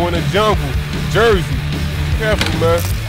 In the jungle, Jersey. Careful, man.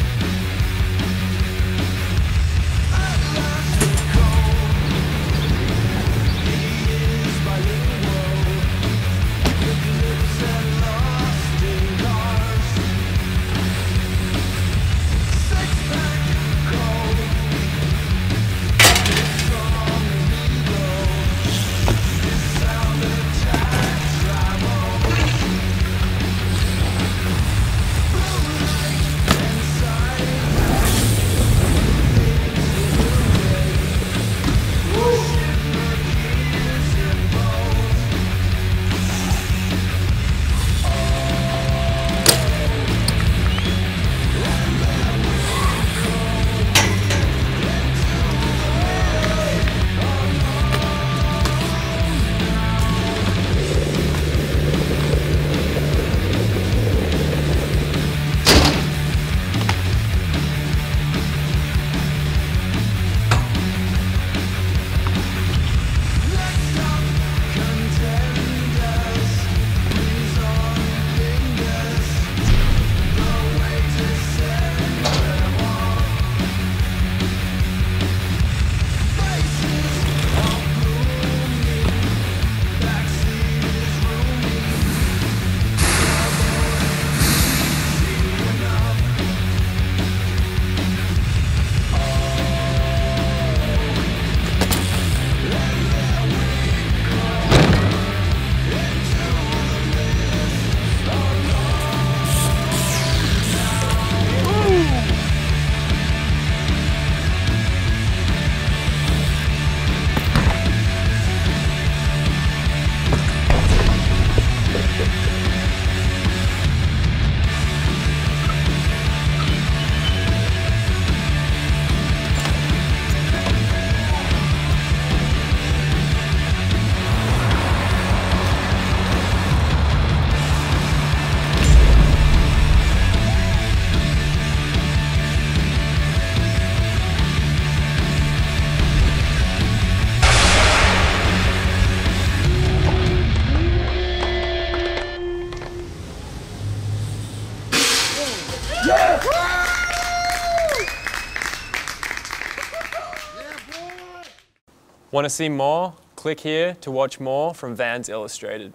Want to see more? Click here to watch more from Vans Illustrated.